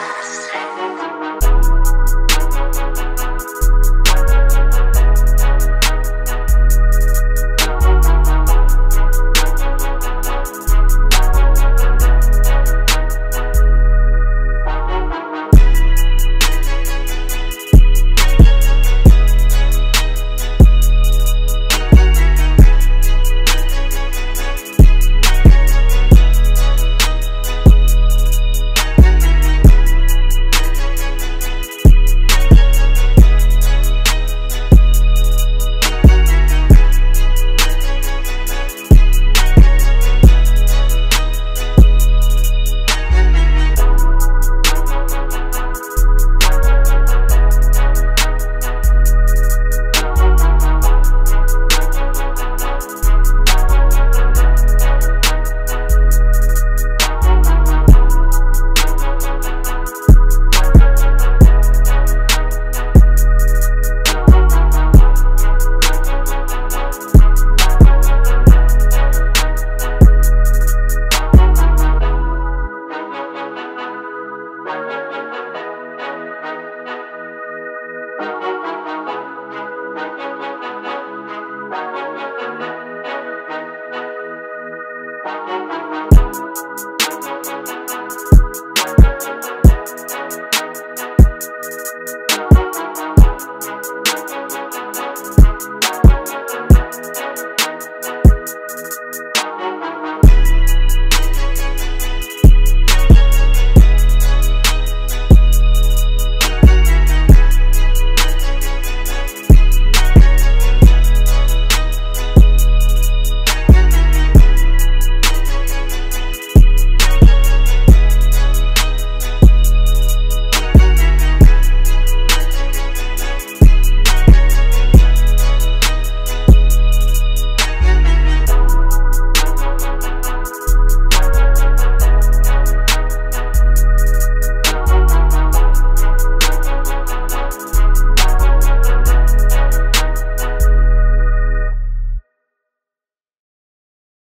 Yes.